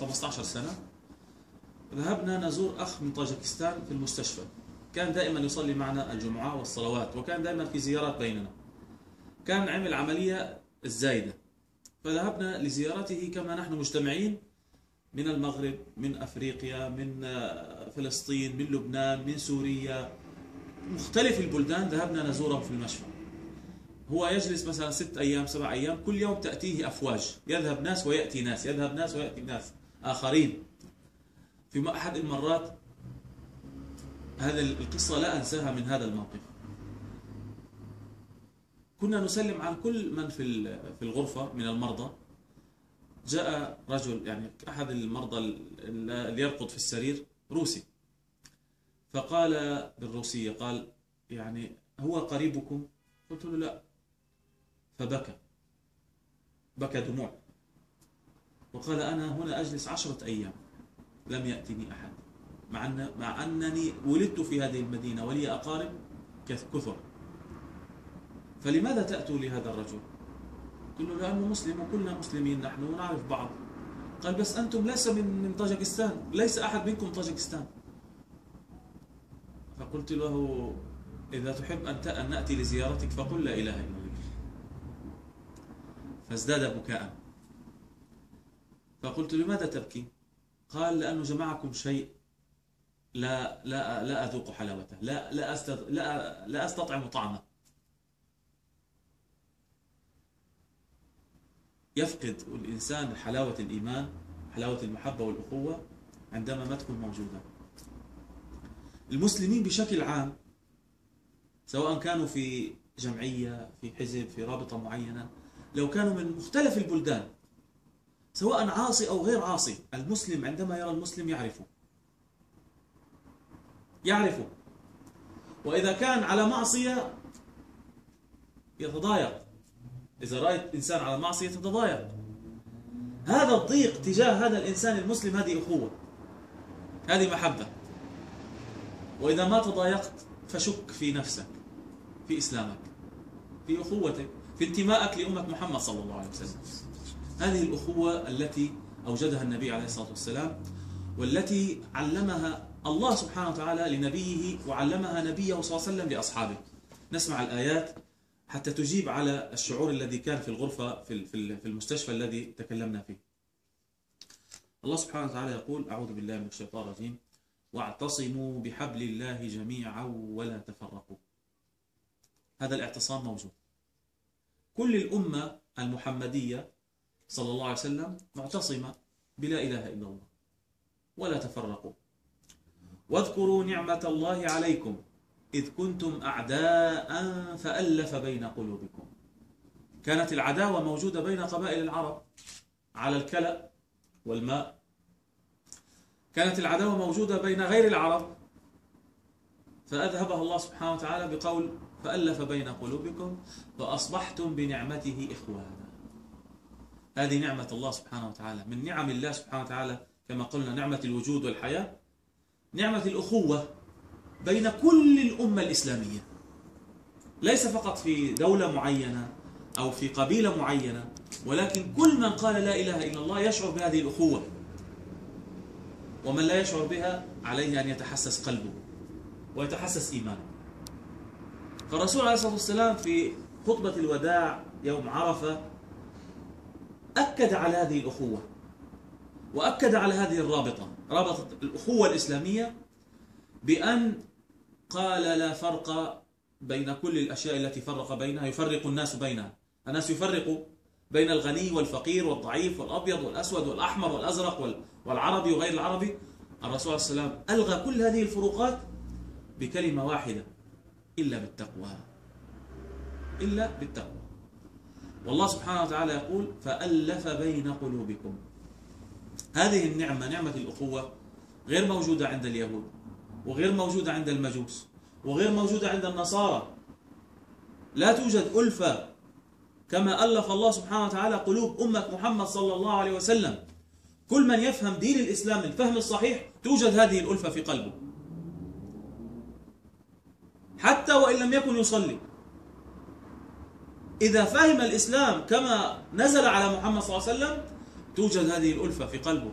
15 سنة ذهبنا نزور أخ من طاجكستان في المستشفى. كان دائما يصلي معنا الجمعة والصلوات وكان دائما في زيارات بيننا. كان عمل عملية الزايدة. فذهبنا لزيارته كما نحن مجتمعين من المغرب من أفريقيا من آه، فلسطين من لبنان من سوريا. مختلف البلدان ذهبنا نزورهم في المشفى. هو يجلس مثلا ست أيام سبع أيام كل يوم تأتيه أفواج. يذهب ناس ويأتي ناس يذهب ناس ويأتي ناس. آخرين. في أحد المرات هذه القصة لا أنساها من هذا الموقف. كنا نسلم على كل من في في الغرفة من المرضى. جاء رجل يعني أحد المرضى ال- اللي يرقد في السرير روسي. فقال بالروسية قال يعني هو قريبكم؟ قلت له لا. فبكى. بكى دموع. وقال أنا هنا أجلس عشرة أيام لم يأتني أحد. مع, أن مع أنني ولدت في هذه المدينة ولي أقارب كث- كثر. فلماذا تأتوا لهذا الرجل؟ قلت له لأنه مسلم وكلنا مسلمين نحن ونعرف بعض. قال بس أنتم ليس من من طاجكستان ليس أحد منكم طاجكستان. فقلت له إذا تحب أن نأتي لزيارتك فقل لا إله إلا الله. فازداد بكاء. فقلت لماذا تبكي؟ قال لأنه جمعكم شيء لا لا لا أذوق حلاوته لا لا أستط... لا لا أستطعم طعمه. يفقد الإنسان حلاوة الإيمان حلاوة المحبة والأخوة عندما ما تكون موجودة. المسلمين بشكل عام سواء كانوا في جمعية في حزب في رابطة معينة لو كانوا من مختلف البلدان سواء عاصي أو غير عاصي. المسلم عندما يرى المسلم يعرفه. يعرفه. وإذا كان على معصية يتضايق. إذا رأيت إنسان على معصية تتضايق هذا الضيق تجاه هذا الإنسان المسلم هذه أخوة هذه محبة. وإذا ما تضايقت فشك في نفسك في إسلامك في أخوتك في انتمائك لأمة محمد صلى الله عليه وسلم. هذه الأخوة التي أوجدها النبي عليه الصلاة والسلام والتي علمها الله سبحانه وتعالى لنبيه وعلمها نبيه صلى الله عليه وسلم لأصحابه. نسمع الآيات حتى تجيب على الشعور الذي كان في الغرفة في المستشفى الذي تكلمنا فيه. الله سبحانه وتعالى يقول أعوذ بالله من الشيطان الرجيم واعتصموا بحبل الله جميعا ولا تفرقوا. هذا الاعتصام موجود. كل الأمة المحمدية صلى الله عليه وسلم معتصمة بلا إله إلا الله. ولا تفرقوا. واذكروا نعمة الله عليكم. إذ كنتم أعداء فألف بين قلوبكم. كانت العداوة موجودة بين قبائل العرب على الكلأ والماء. كانت العداوة موجودة بين غير العرب. فأذهبها الله سبحانه وتعالى بقول فألف بين قلوبكم فأصبحتم بنعمته إخوانا. هذه نعمة الله سبحانه وتعالى. من نعم الله سبحانه وتعالى كما قلنا نعمة الوجود والحياة نعمة الأخوة بين كل الأمة الإسلامية. ليس فقط في دولة معينة أو في قبيلة معينة ولكن كل من قال لا إله إلا الله يشعر بهذه الأخوة. ومن لا يشعر بها عليه أن يتحسس قلبه ويتحسس إيمانه. فالرسول عليه الصلاة والسلام في خطبة الوداع يوم عرفة أكد على هذه الأخوة وأكد على هذه الرابطة رابطة الأخوة الإسلامية بأن قال لا فرق بين كل الأشياء التي فرق بينها يفرق الناس بينها. الناس يفرقوا بين الغني والفقير والضعيف والأبيض والأسود والأحمر والأزرق والعربي وغير العربي. الرسول عليه السلام ألغى كل هذه الفروقات بكلمة واحدة إلا بالتقوى. إلا بالتقوى. والله سبحانه وتعالى يقول فألف بين قلوبكم. هذه النعمة نعمة الأخوة غير موجودة عند اليهود وغير موجودة عند المجوس وغير موجودة عند النصارى. لا توجد ألفة كما ألف الله سبحانه وتعالى قلوب أمة محمد صلى الله عليه وسلم. كل من يفهم دين الإسلام الفهم الصحيح توجد هذه الألفة في قلبه. حتى وإن لم يكن يصلي. إذا فهم الإسلام كما نزل على محمد صلى الله عليه وسلم توجد هذه الألفة في قلبه.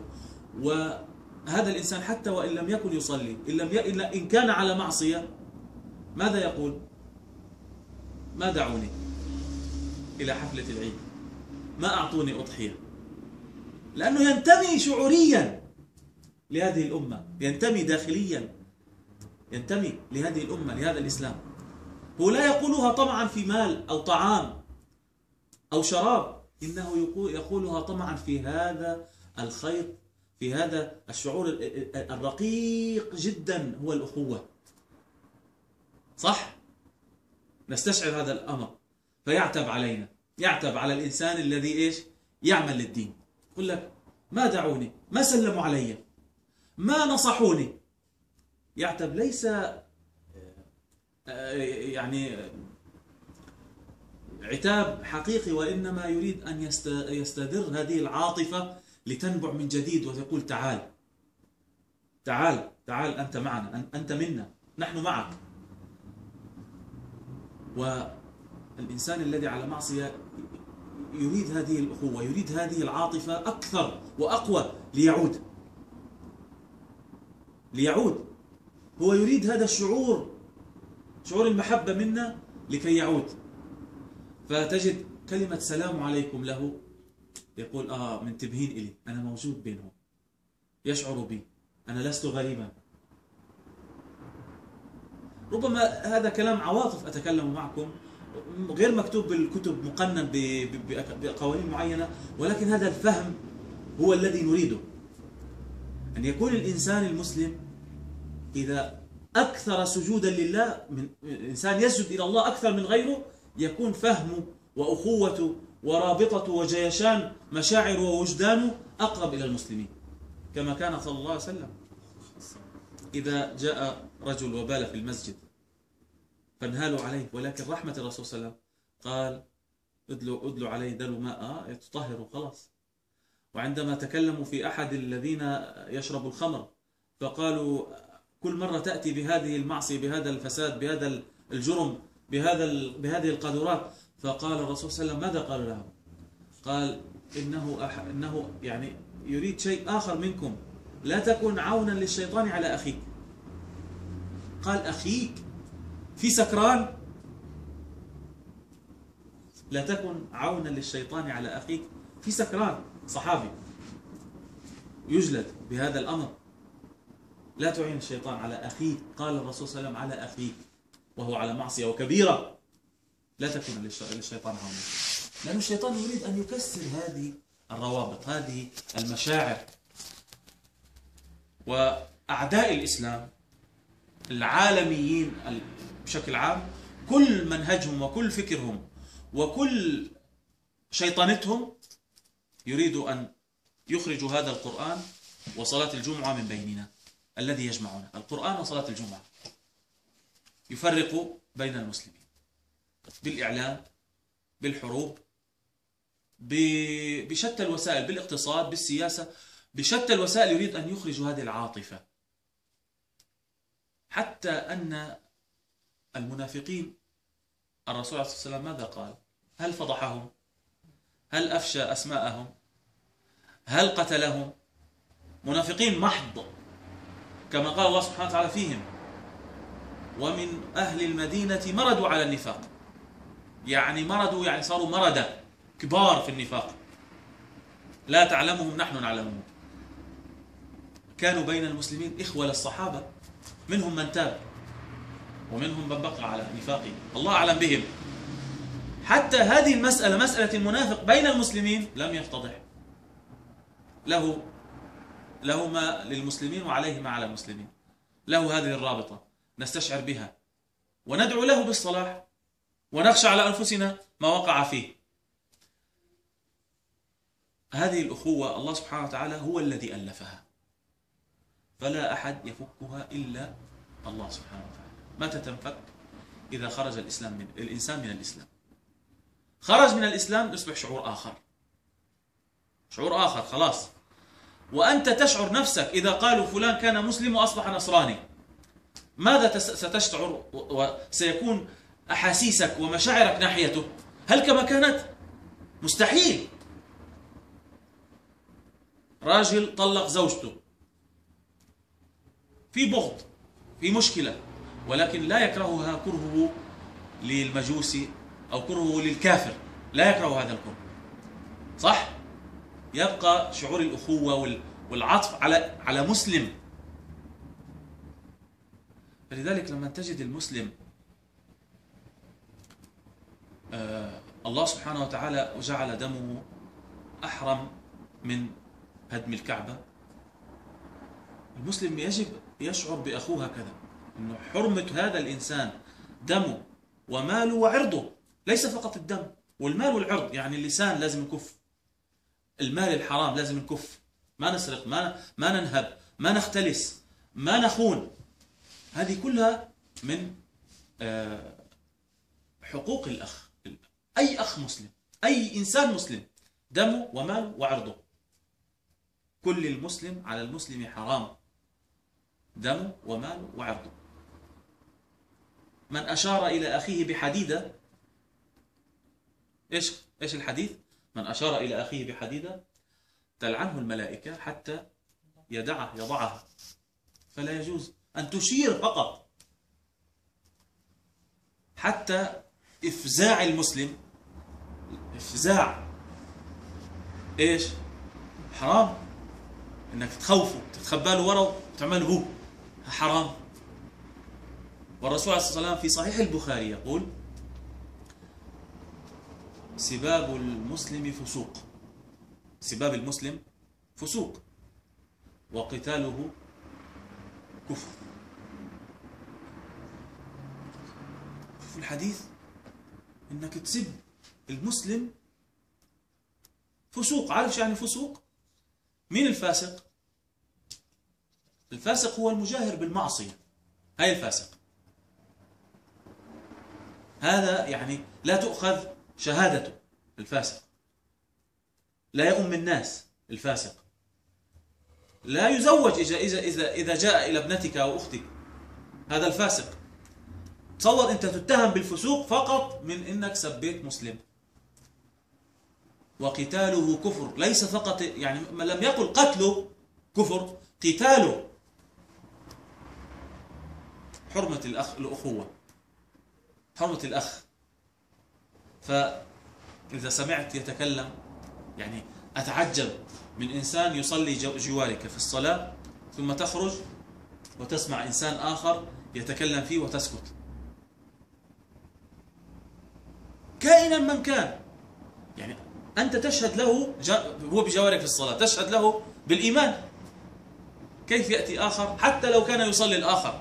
وهذا الإنسان حتى وإن لم يكن يصلي إن, لم ي... إن كان على معصية ماذا يقول؟ ما دعوني إلى حفلة العيد ما أعطوني أضحية. لأنه ينتمي شعوريا لهذه الأمة ينتمي داخليا ينتمي لهذه الأمة لهذا الإسلام. هو لا يقولها طمعا في مال أو طعام أو شراب. إنه يقولها طمعا في هذا الخيط في هذا الشعور الرقيق جدا هو الأخوة. صح؟ نستشعر هذا الأمر. فيعتب علينا. يعتب على الإنسان الذي إيش؟ يعمل للدين. يقول لك ما دعوني؟ ما سلموا علي؟ ما نصحوني؟ يعتب ليس يعني عتاب حقيقي وإنما يريد أن يستدر هذه العاطفة لتنبع من جديد وتقول تعال تعال تعال أنت معنا أنت منا نحن معك. والإنسان الذي على معصية يريد هذه الأخوة يريد هذه العاطفة أكثر وأقوى ليعود ليعود. هو يريد هذا الشعور شعور المحبة منا لكي يعود. فتجد كلمة سلام عليكم له يقول آه منتبهين إلي أنا موجود بينهم. يشعر بي أنا لست غريبا. ربما هذا كلام عواطف أتكلم معكم غير مكتوب بالكتب مقنن بقوانين معينة ولكن هذا الفهم هو الذي نريده. أن يكون الإنسان المسلم إذا أكثر سجودا لله من إنسان يسجد إلى الله أكثر من غيره يكون فهمه وأخوته ورابطته وجيشان مشاعره ووجدانه أقرب إلى المسلمين كما كان صلى الله عليه وسلم. إذا جاء رجل وبال في المسجد فانهالوا عليه ولكن رحمة الرسول صلى الله عليه وسلم قال ادلوا, ادلوا عليه دلوا ماء. يتطهروا خلاص وعندما تكلموا في أحد الذين يشرب الخمر فقالوا كل مرة تأتي بهذه المعصية بهذا الفساد بهذا الجرم بهذا بهذه القدرات فقال الرسول صلى الله عليه وسلم ماذا قال له قال إنه, أح... إنه يعني يريد شيء آخر منكم. لا تكن عونا للشيطان على أخيك. قال أخيك؟ في سكران؟ لا تكن عونا للشيطان على أخيك. في سكران صحابي. يجلد بهذا الأمر. لا تعين الشيطان على أخيك. قال الرسول صلى الله عليه وسلم على أخيك وهو على معصية وكبيرة. لا تكون للشيطان عونا لأن الشيطان يريد أن يكسر هذه الروابط هذه المشاعر. وأعداء الإسلام العالميين بشكل عام كل منهجهم وكل فكرهم وكل شيطانتهم يريدوا أن يخرجوا هذا القرآن وصلاة الجمعة من بيننا. الذي يجمعنا القرآن وصلاة الجمعة يفرق بين المسلمين. بالإعلام بالحروب بشتى الوسائل بالاقتصاد بالسياسة. بشتى الوسائل يريد أن يخرجوا هذه العاطفة. حتى أن المنافقين الرسول عليه الصلاة والسلام ماذا قال؟ هل فضحهم؟ هل أفشى أسماءهم؟ هل قتلهم؟ منافقين محض. كما قال الله سبحانه وتعالى فيهم ومن أهل المدينة مردوا على النفاق. يعني مردوا يعني صاروا مردة كبار في النفاق. لا تعلمهم نحن نعلمهم. كانوا بين المسلمين إخوة للصحابة منهم من تاب ومنهم من بقى على نفاقه الله أعلم بهم. حتى هذه المسألة مسألة المنافق بين المسلمين لم يفتضح. له له ما للمسلمين وعليه ما على المسلمين. له هذه الرابطة نستشعر بها. وندعو له بالصلاح. ونخشى على أنفسنا ما وقع فيه. هذه الأخوة الله سبحانه وتعالى هو الذي ألفها. فلا أحد يفكها إلا الله سبحانه وتعالى. متى تنفك؟ إذا خرج الإسلام من الإنسان من الإسلام. خرج من الإسلام يصبح شعور آخر. شعور آخر خلاص. وأنت تشعر نفسك إذا قالوا فلان كان مسلم وأصبح نصراني. ماذا ستشعر وسيكون أحاسيسك ومشاعرك ناحيته؟ هل كما كانت؟ مستحيل. راجل طلق زوجته. في بغض في مشكلة ولكن لا يكرهها كرهه للمجوسي أو كرهه للكافر. لا يكره هذا الكره. صح؟ يبقى شعور الأخوة والعطف على على مسلم. فلذلك لما تجد المسلم آه الله سبحانه وتعالى جعل دمه أحرم من هدم الكعبة. المسلم يجب يشعر بأخوه هكذا أنه حرمة هذا الإنسان دمه وماله وعرضه ليس فقط الدم والمال والعرض يعني اللسان لازم يكف. المال الحرام لازم نكف. ما نسرق ما ما ننهب ما نختلس ما نخون. هذه كلها من آه، حقوق الأخ أي أخ مسلم أي إنسان مسلم دمه وماله وعرضه. كل المسلم على المسلم حرام. دمه وماله وعرضه. من أشار إلى أخيه بحديدة إيش إيش الحديث؟ من أشار إلى أخيه بحديدة تلعنه الملائكة حتى يدعه يضعها. فلا يجوز أن تشير فقط. حتى إفزاع المسلم إفزاع. إيش؟ حرام. إنك تخوفه تتخبى له ورا وتعمله هو حرام. والرسول عليه الصلاة والسلام في صحيح البخاري يقول سباب المسلم فسوق. سباب المسلم فسوق. وقتاله كفر. في الحديث إنك تسب المسلم فسوق. عارف يعني فسوق مين الفاسق؟ الفاسق هو المجاهر بالمعصية. هاي الفاسق. هذا يعني لا تؤخذ شهادته الفاسق. لا يؤم الناس الفاسق. لا يزوج إذا إذا إذا إذا جاء إلى ابنتك أو أختك. هذا الفاسق. تصور أنت تتهم بالفسوق فقط من أنك سبيت مسلم. وقتاله كفر. ليس فقط يعني لم يقل قتله كفر. قتاله حرمة الأخ الأخوة. حرمة الأخ. فإذا سمعت يتكلم يعني أتعجب من إنسان يصلي جوارك في الصلاة ثم تخرج وتسمع إنسان آخر يتكلم فيه وتسكت. كائنا من كان. يعني أنت تشهد له هو بجوارك في الصلاة تشهد له بالإيمان. كيف يأتي آخر؟ حتى لو كان يصلي الآخر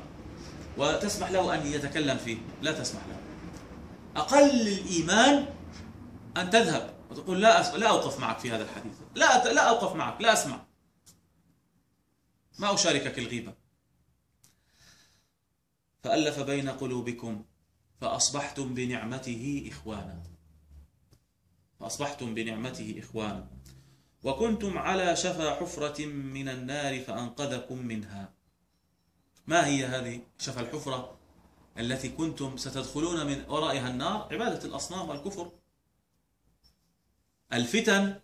وتسمح له أن يتكلم فيه لا تسمح له. أقل الإيمان أن تذهب وتقول لا أس... لا أوقف معك في هذا الحديث. لا لا أوقف معك لا أسمع. ما أشاركك الغيبة. فألف بين قلوبكم فأصبحتم بنعمته إخوانا. فأصبحتم بنعمته إخوانا. وكنتم على شفا حفرة من النار فأنقذكم منها. ما هي هذه شفا الحفرة؟ التي كنتم ستدخلون من ورائها النار عبادة الأصنام والكفر. الفتن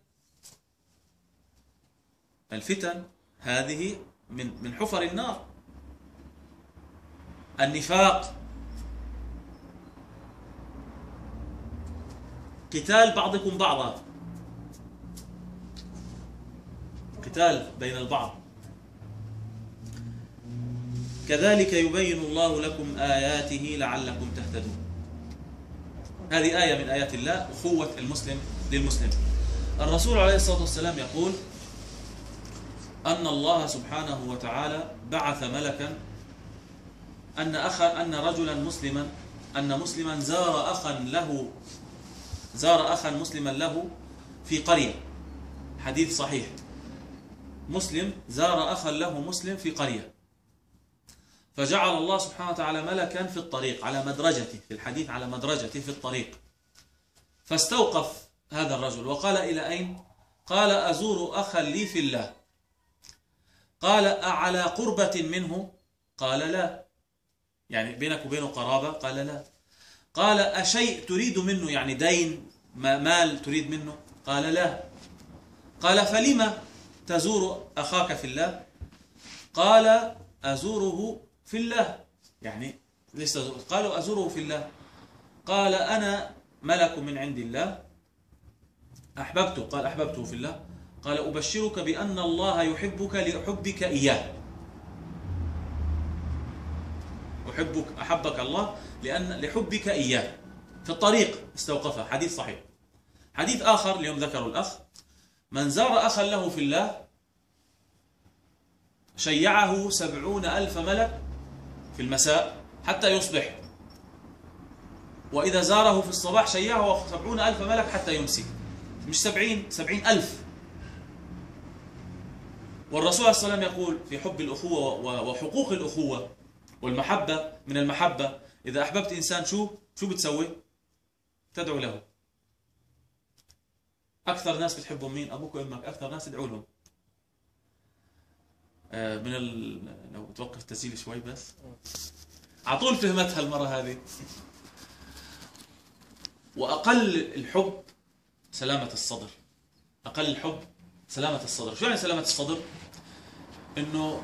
الفتن هذه من من حفر النار. النفاق. قتال بعضكم بعضا. قتال بين البعض. كذلك يبين الله لكم آياته لعلكم تهتدون. هذه آية من آيات الله أخوة المسلم للمسلم. الرسول عليه الصلاة والسلام يقول أن الله سبحانه وتعالى بعث ملكا أن أخا أن رجلا مسلما أن مسلما زار أخا له زار أخا مسلما له في قرية. حديث صحيح. مسلم زار أخا له مسلم في قرية. فجعل الله سبحانه وتعالى ملكا في الطريق على مدرجته في الحديث على مدرجته في الطريق. فاستوقف هذا الرجل وقال إلى أين؟ قال أزور أخا لي في الله. قال أعلى قربة منه؟ قال لا. يعني بينك وبينه قرابة؟ قال لا. قال أشيء تريد منه؟ يعني دين مال تريد منه؟ قال لا. قال فلما تزور أخاك في الله؟ قال أزوره في الله. يعني ليس قالوا أزوره في الله. قال أنا ملك من عند الله. أحببته. قال أحببته في الله. قال أبشرك بأن الله يحبك لحبك إياه. أحبك أحبك الله لأن لحبك إياه. في الطريق استوقفه. حديث صحيح. حديث آخر اليوم ذكروا الأخ. من زار أخا له في الله شيعه سبعون ألف ملك. في المساء حتى يصبح. وإذا زاره في الصباح شيعه سبعون ألف ملك حتى يمسي. مش سبعين سبعين ألف. والرسول صلى الله عليه وسلم يقول في حب الأخوة وحقوق الأخوة والمحبة من المحبة إذا أحببت إنسان شو؟ شو بتسوي؟ تدعو له. أكثر ناس بتحبهم مين؟ أبوك وأمك. أكثر ناس ادعوا لهم. من ال... لو توقف التسجيل شوي بس. على طول فهمتها المرة هذه. وأقل الحب سلامة الصدر. أقل الحب سلامة الصدر. شو يعني سلامة الصدر؟ أنه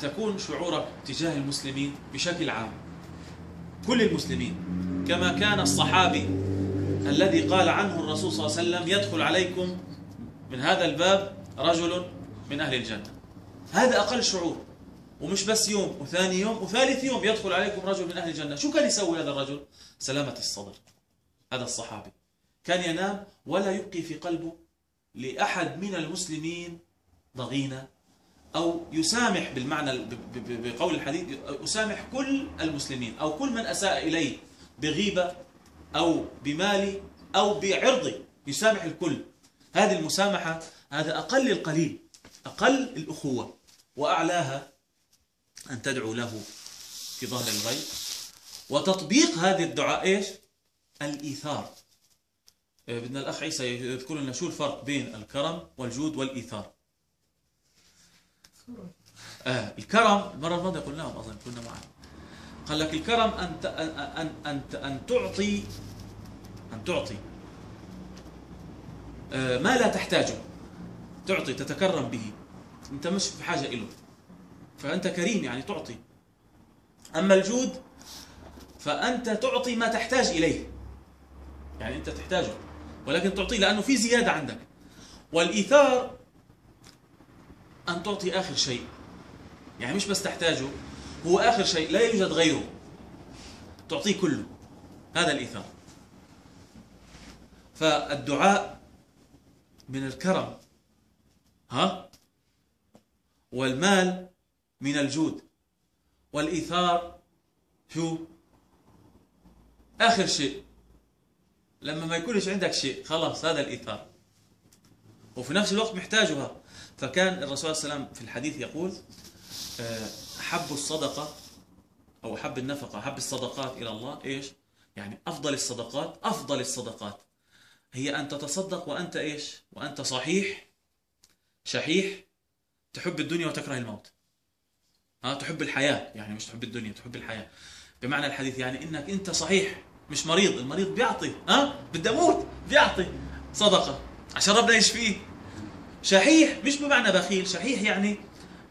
تكون شعورك تجاه المسلمين بشكل عام. كل المسلمين. كما كان الصحابي الذي قال عنه الرسول صلى الله عليه وسلم يدخل عليكم من هذا الباب رجل من أهل الجنة. هذا أقل شعور ومش بس يوم وثاني يوم وثالث يوم يدخل عليكم رجل من أهل الجنة. شو كان يسوي هذا الرجل؟ سلامة الصدر. هذا الصحابي كان ينام ولا يبقي في قلبه لأحد من المسلمين ضغينة أو يسامح بالمعنى بقول الحديث يسامح كل المسلمين أو كل من أساء إليه بغيبة أو بمالي أو بعرضي يسامح الكل. هذه المسامحة هذا أقل القليل أقل الأخوة. وأعلاها أن تدعو له في ظهر الغيب. وتطبيق هذه الدعاء إيش؟ الإيثار. إيه، بدنا الأخ عيسى يذكر لنا شو الفرق بين الكرم والجود والإيثار. آه الكرم المرة الماضية قلناهم أظن كنا معنا قال لك الكرم أن أن أن أن تعطي أن تعطي. آه ما لا تحتاجه. تعطي تتكرم به. أنت مش في حاجة إله. فأنت كريم يعني تعطي. أما الجود فأنت تعطي ما تحتاج إليه. يعني أنت تحتاجه. ولكن تعطيه لأنه في زيادة عندك. والإيثار أن تعطي آخر شيء. يعني مش بس تحتاجه هو آخر شيء لا يوجد غيره. تعطيه كله. هذا الإيثار. فالدعاء من الكرم. ها؟ والمال من الجود والإيثار شو آخر شيء. لما ما يكونش عندك شيء خلاص هذا الإيثار. وفي نفس الوقت محتاجها. فكان الرسول صلى الله عليه وسلم في الحديث يقول آه، أحب الصدقة أو أحب النفقة أحب الصدقات إلى الله إيش؟ يعني أفضل الصدقات أفضل الصدقات. هي أن تتصدق وأنت إيش؟ وأنت صحيح شحيح تحب الدنيا وتكره الموت. ها تحب الحياة يعني مش تحب الدنيا تحب الحياة. بمعنى الحديث يعني إنك أنت صحيح مش مريض المريض بيعطي ها بدي أموت بيعطي. صدقة. عشان ربنا يشفيه شحيح مش بمعنى بخيل شحيح يعني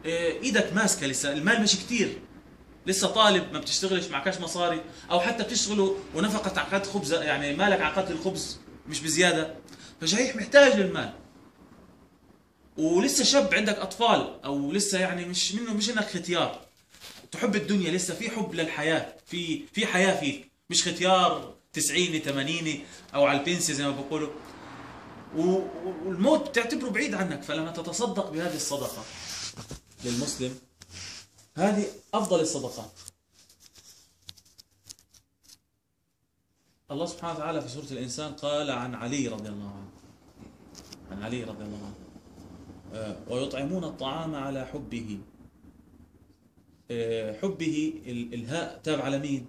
آه، إيدك ماسكة لسه المال مش كتير. لسه طالب ما بتشتغلش معكش مصاري أو حتى بتشتغلوا ونفقة عقد خبز يعني مالك عقد الخبز مش بزيادة. فشحيح محتاج للمال. ولسه شاب عندك أطفال أو لسه يعني مش منه مش إنك ختيار. تحب الدنيا لسه في حب للحياة في في حياة فيك مش ختيار 90 80 أو على البنسي زي ما بقولوا والموت بتعتبره بعيد عنك فلما تتصدق بهذه الصدقة للمسلم هذه أفضل الصدقات. الله سبحانه وتعالى في سورة الإنسان قال عن علي رضي الله عنه. عن علي رضي الله عنه. ويطعمون الطعام على حبه. آه، حبه الهاء تابع على مين؟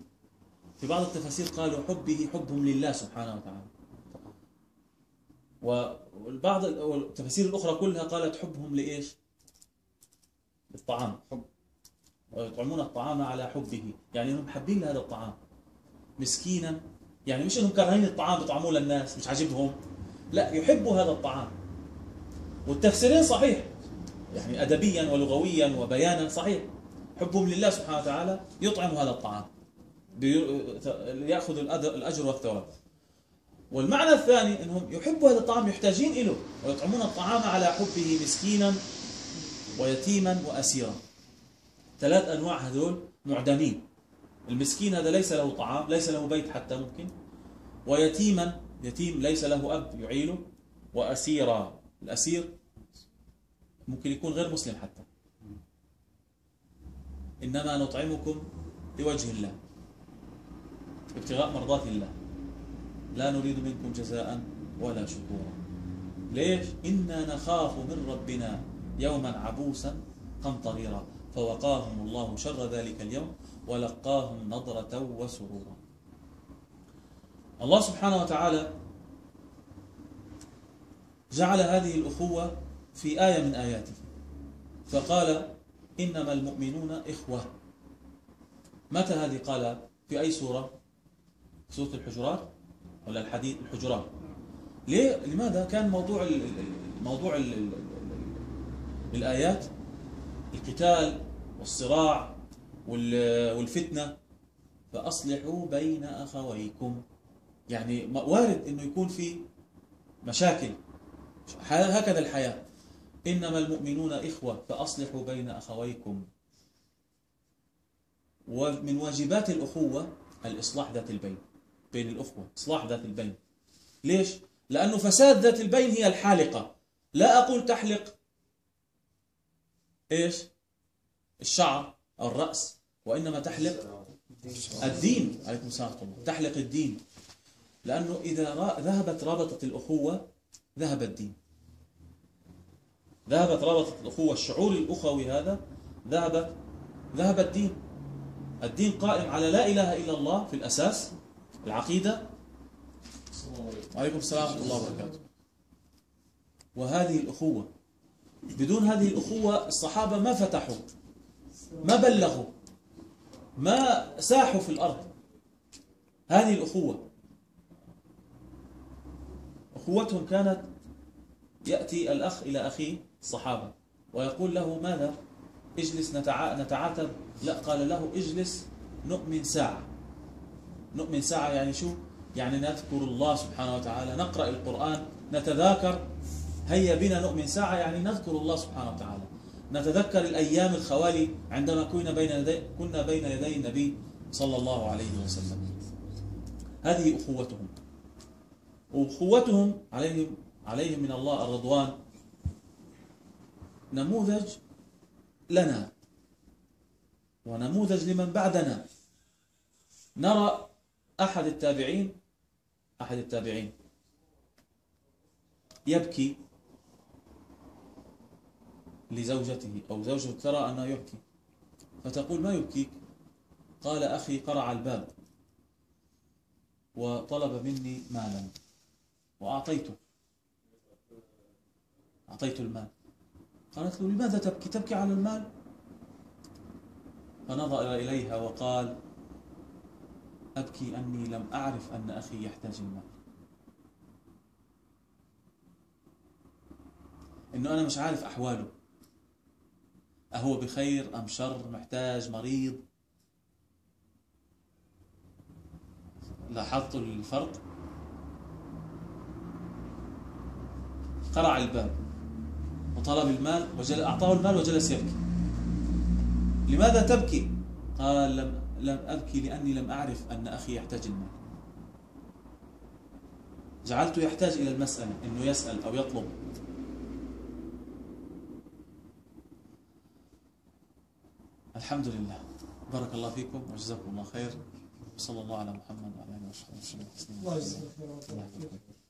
في بعض التفاسير قالوا حبه حبهم لله سبحانه وتعالى. والبعض التفاسير الأخرى كلها قالت حبهم لإيش؟ للطعام. حب. ويطعمون الطعام على حبه. يعني إنهم حابين لهذا الطعام. مسكينا. يعني مش إنهم كارهين الطعام بيطعموه للناس مش عاجبهم. لا يحبوا هذا الطعام. والتفسيرين صحيح. يعني أدبيا ولغويا وبيانا صحيح. حبهم لله سبحانه وتعالى يطعم هذا الطعام. يأخذ الأجر والثواب. والمعنى الثاني أنهم يحبوا هذا الطعام يحتاجين إليه ويطعمون الطعام على حبه مسكينا ويتيما وأسيرا. ثلاث أنواع هذول معدمين المسكين هذا ليس له طعام ليس له بيت حتى ممكن. ويتيما يتيم ليس له أب يعينه وأسيرا. الأسير ممكن يكون غير مسلم حتى. إنما نطعمكم لوجه الله ابتغاء مرضات الله. لا نريد منكم جزاء ولا شكورا. ليش؟ إنا نخاف من ربنا يوما عبوسا قمطريرا فوقاهم الله شر ذلك اليوم ولقاهم نضرة وسرورا. الله سبحانه وتعالى جعل هذه الأخوة في آية من آياته. فقال إنما المؤمنون إخوة. متى هذه؟ قال في أي سورة؟ سورة الحجرات ولا الحديث؟ الحجرات. ليه؟ لماذا؟ كان موضوع موضوع الآيات القتال والصراع والفتنة. فأصلحوا بين أخويكم. يعني وارد أنه يكون في مشاكل. هكذا الحياة. إنما المؤمنون إخوة فأصلحوا بين أخويكم. ومن واجبات الأخوة الإصلاح ذات البين بين الأخوة إصلاح ذات البين. ليش؟ لأنه فساد ذات البين هي الحالقة. لا أقول تحلق. إيش؟ الشعر أو الرأس وإنما تحلق الدين. عليكم السلام تحلق الدين. لأنه إذا ذهبت رابطة الأخوة ذهب الدين. ذهبت رابطة الأخوة الشعور الأخوي هذا ذهبت ذهب الدين. الدين قائم على لا إله إلا الله في الأساس العقيدة. وعليكم السلام ورحمة الله وبركاته. وهذه الأخوة بدون هذه الأخوة الصحابة ما فتحوا ما بلغوا ما ساحوا في الأرض. هذه الأخوة أخوتهم كانت يأتي الأخ إلى أخيه الصحابة ويقول له ماذا؟ اجلس نتعاتب. لا قال له اجلس نؤمن ساعة. نؤمن ساعة يعني شو؟ يعني نذكر الله سبحانه وتعالى نقرأ القرآن نتذاكر. هيا بنا نؤمن ساعة يعني نذكر الله سبحانه وتعالى. نتذكر الأيام الخوالي عندما كنا بين يدي كنا بين يدي النبي صلى الله عليه وسلم. هذه أخوتهم وأخوتهم عليهم عليهم من الله الرضوان. نموذج لنا. ونموذج لمن بعدنا. نرى أحد التابعين أحد التابعين. يبكي لزوجته أو زوجته ترى أنه يبكي. فتقول ما يبكيك؟ قال أخي قرع الباب وطلب مني مالا. وأعطيته. أعطيته المال. قالت له لماذا تبكي؟ تبكي على المال؟ فنظر إليها وقال أبكي أني لم أعرف أن أخي يحتاج المال. إنه أنا مش عارف أحواله. أهو بخير أم شر؟ محتاج؟ مريض؟ لاحظتوا الفرق؟ قرع الباب وطلب المال وجل أعطاه المال وجلس يبكي. لماذا تبكي؟ قال لم, لم أبكي لأني لم أعرف أن أخي يحتاج المال. جعلته يحتاج إلى المسألة أنه يسأل أو يطلب. الحمد لله. بارك الله فيكم وجزاكم الله خير. وصلى الله على محمد وعلى آله وصحبه وسلم.